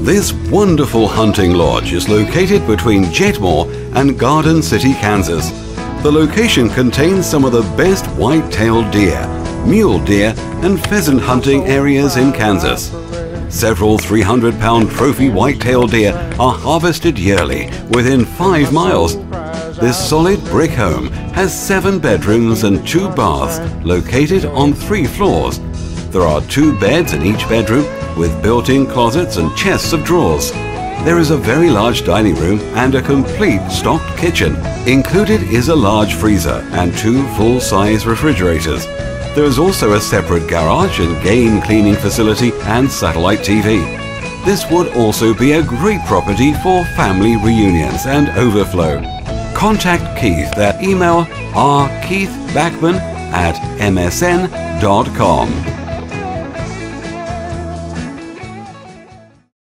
This wonderful hunting lodge is located between Jetmore and Garden City, Kansas. The location contains some of the best white-tailed deer, mule deer and pheasant hunting areas in Kansas. Several 300-pound trophy white-tailed deer are harvested yearly within 5 miles. This solid brick home has 7 bedrooms and 2 baths located on 3 floors. There are 2 beds in each bedroom with built-in closets and chests of drawers. There is a very large dining room and a complete stocked kitchen. Included is a large freezer and two full-size refrigerators. There is also a separate garage and game cleaning facility and satellite TV. This would also be a great property for family reunions and overflow. Contact Keith at email rkeithbackman at msn.com.